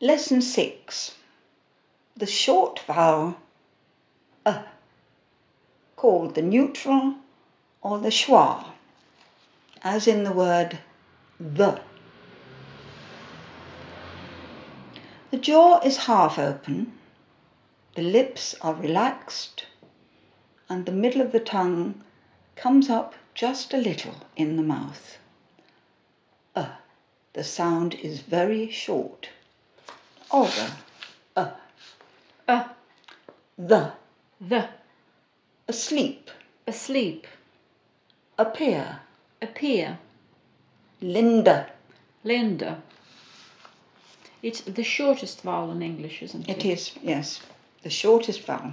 Lesson 6 The short vowel uh, called the neutral or the schwa, as in the word the. The jaw is half open, the lips are relaxed, and the middle of the tongue comes up just a little in the mouth. Uh, the sound is very short. Uh, Uh, the, the, asleep, asleep, appear, appear, Linda. Linda. It's the shortest vowel in English, isn't it? It is, yes, the shortest vowel.